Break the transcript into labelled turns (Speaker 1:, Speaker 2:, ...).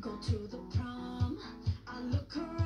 Speaker 1: Go to the prom. I look around.